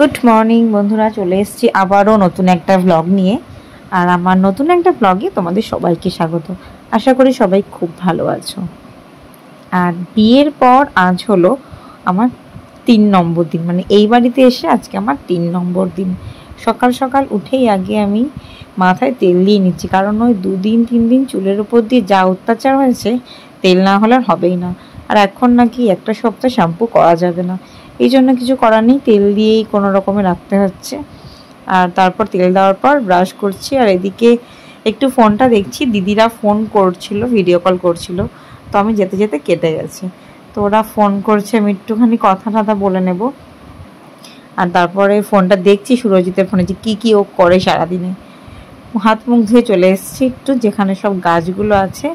Good morning বন্ধুরা, চলে এসেছি আবারও নতুন একটা ভ্লগ নিয়ে। আর আমার নতুন একটা ভ্লগে তোমাদের সবাইকে স্বাগত। আশা করি সবাই খুব ভালো আছো। আর বিয়ের পর আজ হলো আমার তিন নম্বর দিন মানে এই বাড়িতে এসে আজকে আমার তিন নম্বর দিন। সকাল সকাল উঠেই আগে আমি মাথায় তেল দিয়ে নিচ্ছি, কারণ ওই দুদিন, তিন দিন চুলের উপর দিয়ে যা অত্যাচার হয়েছে, তেল না হলে হবেই না। আর এখন নাকি একটা সপ্তাহ শ্যাম্পু করা যাবে না। এই জন্য কিছু করার নেই, তেল দিয়েই কোনো রকমে রাখতে হচ্ছে। আর তারপর তেল দেওয়ার পর ব্রাশ করছি, আর এদিকে একটু ফোনটা দেখছি, দিদিরা ফোন করছিল ভিডিও কল করছিল, তো আমি যেতে যেতে কেটে গেছি। তো ওরা ফোন করছে, আমি একটুখানি কথা টথা বলে নেব। আর তারপরে ফোনটা দেখছি সুরজিতের ফোনে যে কী কী ও করে সারাদিনে। হাত মুখ ধুয়ে চলে এসেছি একটু, যেখানে সব গাছগুলো আছে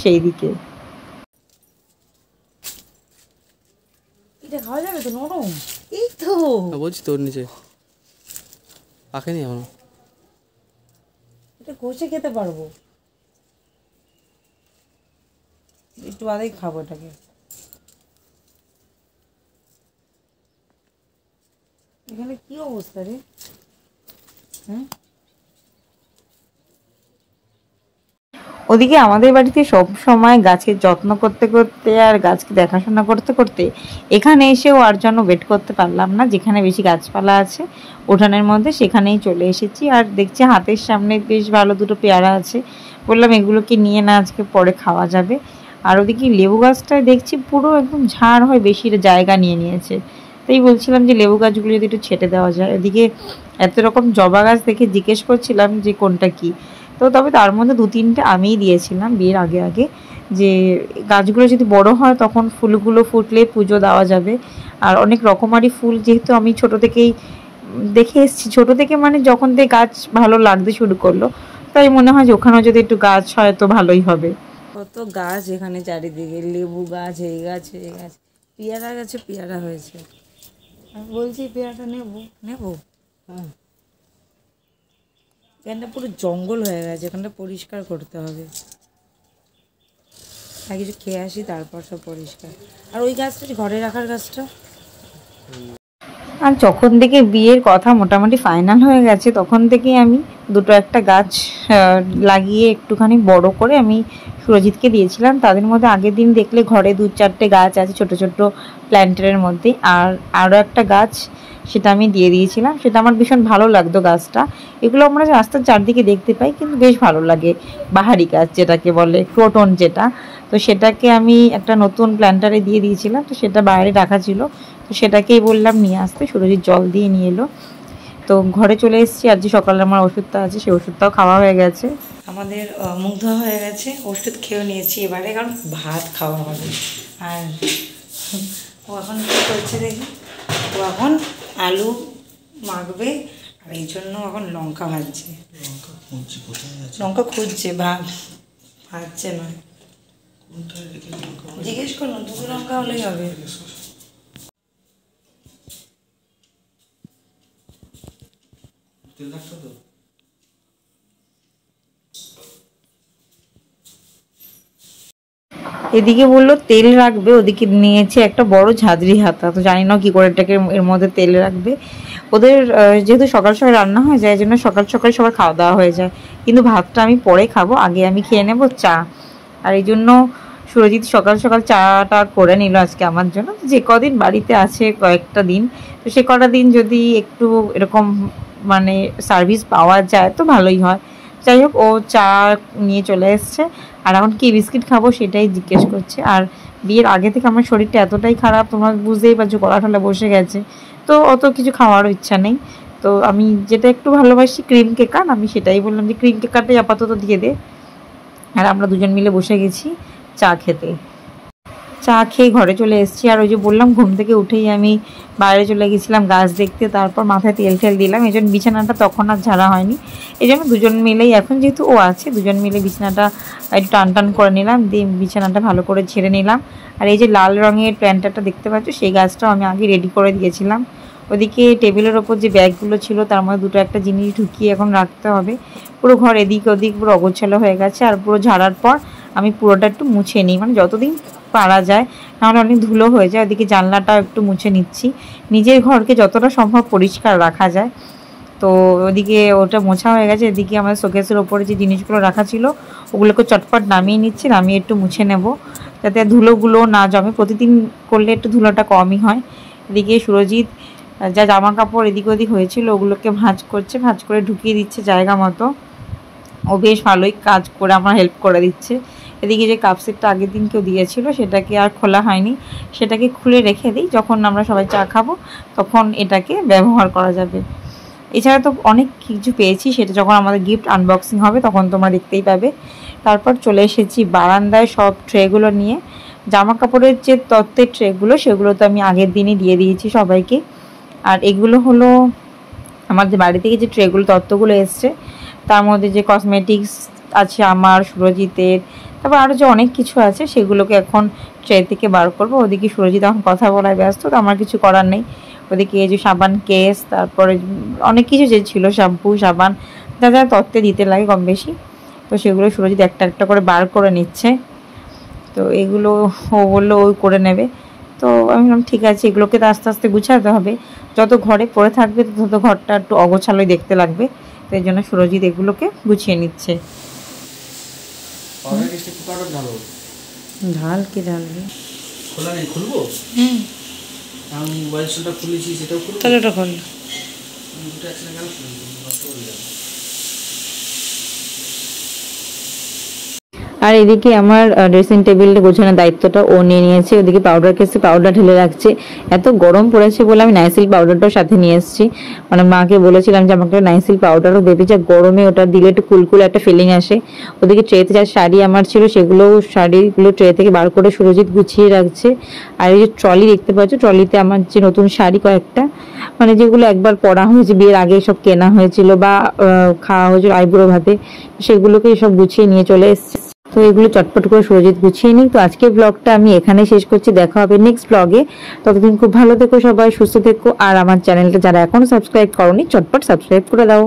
সেই দিকে এটা খাওয়া যাবে তো নরম। এই তো। বলছি তোর নিচে। পাকেনি এখনও? এটা কষে খেতে পারব। একটু বাদেই খাব এটাকে। এখানে কি অবস্থা রে? হ্যাঁ ওদিকে আমাদের বাড়িতে সব সময় গাছের যত্ন করতে করতে আর গাছকে দেখাশোনা করতে করতে এখানে এসেও আর জন্য ওয়েট করতে পারলাম না, যেখানে বেশি গাছপালা আছে উঠানের মধ্যে সেখানেই চলে এসেছি। আর দেখছি হাতের সামনে বেশ ভালো দুটো পেয়ারা আছে। বললাম এগুলোকে নিয়ে না আজকে পরে খাওয়া যাবে। আর ওদিকে লেবু গাছটায় দেখছি পুরো একদম ঝাড় হয় বেশি জায়গা নিয়ে নিয়েছে। তাই বলছিলাম যে লেবু গাছগুলো যদি একটু ছেটে দেওয়া যায়। ওদিকে এত রকম জবা গাছ দেখে জিজ্ঞেস করছিলাম যে কোনটা কি? তো তবে তার মধ্যে দু তিনটে আমিই দিয়েছিলাম বিয়ের আগে আগে, যে গাছগুলো যদি বড় হয় তখন ফুলগুলো ফুটলে পুজো দেওয়া যাবে। আর অনেক রকমারি ফুল যেহেতু আমি ছোট থেকেই দেখে এসেছি, ছোট থেকে মানে যখন থেকে গাছ ভালো লাগতে শুরু করল, তাই মনে হয় যে ওখানেও যদি একটু গাছ হয় তো ভালোই হবে। কত গাছ এখানে চারিদিকে, লেবু গাছ, এই গাছ এই গাছ, পেয়ারা গাছে পেয়ারা হয়েছে। বলছি পেয়ারাটা নেব নেব? হ্যাঁ এখানটা পুরো জঙ্গল হয়ে গেছে, এখানটা পরিষ্কার করতে হবে। আর কিছু খেয়ে আসি, তারপর সব পরিষ্কার। আর ওই গাছটা ঘরে রাখার গাছটা? আর যখন থেকে বিয়ের কথা মোটামুটি ফাইনাল হয়ে গেছে, তখন থেকে আমি দুটো একটা গাছ লাগিয়ে একটুখানি বড় করে আমি সুরজিৎকে দিয়েছিলাম। তাদের মধ্যে আগের দিন দেখলে ঘরে দু চারটে গাছ আছে ছোট ছোট প্ল্যান্টারের মধ্যে। আর আরও একটা গাছ সেটা আমি দিয়ে দিয়েছিলাম। সেটা আমার ভীষণ ভালো লাগতো গাছটা। এগুলো আমরা রাস্তার চারদিকে দেখতে পাই, কিন্তু বেশ ভালো লাগে। বাহারি গাছ যেটাকে বলে ক্রোটন যেটা। তো সেটাকে আমি একটা নতুন প্ল্যান্টারে দিয়ে দিয়েছিলাম। তো সেটা বাইরে রাখা ছিল। তো সেটাকেই বললাম, নিয়ে আসতে। সুরজিৎ জল দিয়ে নিয়ে এলো। তো ঘরে চলে এসেছি। আজ যে সকালে আমার ওষুধটা আছে সেই ওষুধটাও খাওয়া হয়ে গেছে। আমাদের মুখ ধোয়া হয়ে গেছে। ওষুধ খেয়েও নিয়েছি এবারে কারণ ভাত খাওয়া হবে। আর ও এখন কী করছে দেখি? ও এখন আলু মাখবে আর এই জন্য এখন লঙ্কা ভাজছে। লঙ্কা খুঁজছে ভাত ভাজছে নয়। জিজ্ঞেস করুন দুটো লঙ্কা হলেই হবে। এদিকে বলল, তেল রাখবে। ওদিকে নিয়েছে একটা বড় ঝাঁঝরি হাতা। তো জানি না কি করে এটাকে এর মধ্যে তেল রাখবে। ওদের যেহেতু সকাল সকাল রান্না হয়ে যায় জন্য সকাল সকাল সবার খাওয়া দাওয়া হয়ে যায়। কিন্তু ভাতটা আমি পরে খাব, আগে আমি খেয়ে নেব চা। আর এই জন্য সুরজিৎ সকাল সকাল চাটা করে নিল আজকে আমার জন্য। যে কদিন বাড়িতে আছে কয়েকটা দিন, তো সে কটা দিন যদি একটু এরকম মানে সার্ভিস পাওয়া যায় তো ভালোই হয়। যাই হোক, ও চা নিয়ে চলে এসছে। আর এখন কি বিস্কিট খাব সেটাই জিজ্ঞেস করছে। আর বিয়ের আগে থেকে আমার শরীরটা এতটাই খারাপ, তোমরা বুঝতেই পারছ, গলা ঠলা বসে গেছে। তো অত কিছু খাওয়ারও ইচ্ছা নেই। তো আমি যেটা একটু ভালোবাসি ক্রিম কেকার আমি সেটাই বললাম যে ক্রিম কেকারটাই আপাতত দিয়ে দে। আর আমরা দুজন মিলে বসে গেছি চা খেতে। চা খেয়ে ঘরে চলে এসেছি। আর ওই যে বললাম, ঘুম থেকে উঠেই আমি বাইরে চলে গেছিলাম গাছ দেখতে, তারপর মাথায় তেল টেল দিলাম। এই জন্য বিছানাটা তখন আর ঝাড়া হয়নি। এই জন্য দুজন মিলেই এখন যেহেতু ও আছে, দুজন মিলে বিছানাটা একটু টান টান করে নিলাম, দিয়ে বিছানাটা ভালো করে ছেড়ে নিলাম। আর এই যে লাল রঙের প্যান্টারটা দেখতে পাচ্ছ, সেই গাছটাও আমি আগে রেডি করে দিয়েছিলাম। ওদিকে টেবিলের ওপর যে ব্যাগগুলো ছিল, তার মধ্যে দুটো একটা জিনিস ঢুকিয়ে এখন রাখতে হবে। পুরো ঘর এদিক ওদিক পুরো অগোছালো হয়ে গেছে, আর পুরো ঝাড়ার পর আমি পুরোটা একটু মুছে নিই। মানে যতদিন পারা যায়। নাহলে অনেক ধুলো হয়ে যায়। ওদিকে জানলাটাও একটু মুছে নিচ্ছি। নিজের ঘরকে যতটা সম্ভব পরিষ্কার রাখা যায়। তো ওদিকে ওটা মোছা হয়ে গেছে। এদিকে আমাদের শোকেসের ওপরে যে জিনিসগুলো রাখা ছিল, ওগুলোকে চটপট নামিয়ে নিচ্ছি। নামিয়ে একটু মুছে নেব। যাতে ধুলোগুলো না জমে। প্রতিদিন করলে একটু ধুলোটা কমই হয়। এদিকে সুরজিৎ যা জামা কাপড় এদিক ওদিক হয়েছিল, ওগুলোকে ভাঁজ করছে। ভাঁজ করে ঢুকিয়ে দিচ্ছে জায়গা মতো। ও বেশ ভালোই কাজ করে, আমার হেল্প করে দিচ্ছে। এদিকে যে কাপ সেটটা আগের দিন কেউ দিয়েছিল, সেটাকে আর খোলা হয়নি। সেটাকে খুলে রেখে দিই, যখন আমরা সবাই চা খাব, তখন এটাকে ব্যবহার করা যাবে। এছাড়া তো অনেক কিছু পেয়েছি, সেটা যখন আমাদের গিফট আনবক্সিং হবে, তখন তোমরা দেখতেই পাবে। তারপর চলে এসেছি বারান্দায় সব ট্রেগুলো নিয়ে। জামা কাপড়ের যে তত্ত্বের ট্রেগুলো সেগুলো তো আমি আগের দিনই দিয়ে দিয়েছি সবাইকে। আর এগুলো হলো আমাদের বাড়ি থেকে যে ট্রেগুলো তত্ত্বগুলো এসছে, তার মধ্যে যে কসমেটিক্স আছে আমার, সুরজিতের তারপর আরও যে অনেক কিছু আছে, সেগুলোকে এখন ট্রে থেকে বার করব। ওদিকে সুরজিৎ এখন কথা বলায় ব্যস্ত, তো আমার কিছু করার নেই। ওদিকে এই যে সাবান কেস, তারপরে অনেক কিছু যে ছিল, শ্যাম্পু, সাবান, যা যা তত্ত্বে দিতে লাগে কম বেশি। তো সেগুলো সুরজিৎ একটা একটা করে বার করে নিচ্ছে। তো এগুলো ও বলল ওই করে নেবে। তো আমি বললাম ঠিক আছে, এগুলোকে তো আস্তে আস্তে গুছাতে হবে। যত ঘরে পড়ে থাকবে, তত ঘরটা একটু অগোছালোই দেখতে লাগবে। তো এই জন্য সুরজিৎ এগুলোকে গুছিয়ে নিচ্ছে। পাউডার কেসটা কি ঢালো। ঢাল কি ঢালবে খোলা নেই খুলবো? হুম। আমি মোবাইল স্টোনটা খুলেছি সেটাও খুলবো? তাহলে ওটা খোল। দুটো একসাথে কেন খুলবো নষ্ট করে যাবে আর এদিকে আমার ড্রেসিং টেবিলটা গোছানোর দায়িত্বটা ও নিয়ে নিয়েছে। ওদিকে পাউডার কেসে পাউডার ঢেলে রাখছে। এত গরম পড়েছে বলে আমি নাইসিল পাউডারটাও সাথে নিয়ে এসেছি। মানে মাকে বলেছিলাম যে, আমাকে নাইসিল পাউডারও দেবে যা গরমে ওটা দিলে একটু কুলকুল একটা ফিলিং আসে। ওদিকে ট্রেতে যা শাড়ি আমার ছিল, সেগুলো শাড়িগুলো ট্রে থেকে বার করে সুরজিৎ গুছিয়ে রাখছে। আর এই যে ট্রলি দেখতে পাচ্ছ ট্রলিতে আমার যে নতুন শাড়ি কয়েকটা মানে যেগুলো একবার পরা হয়েছে, বিয়ের আগে সব কেনা হয়েছিল বা খাওয়া হয়েছিল আইবুড়ো ভাতে, সেগুলোকে সব গুছিয়ে নিয়ে চলে এসেছি। তো এগুলো চটপট করে সুরজিৎ গুছিয়ে নিই। তো আজকের ব্লগটা আমি এখানে শেষ করছি। দেখা হবে নেক্সট ব্লগে ততদিন খুব ভালো থেকো সবাই, সুস্থ থেকো। আর আমার চ্যানেলটা যারা এখনও সাবস্ক্রাইব করনি, চটপট সাবস্ক্রাইব করে দাও।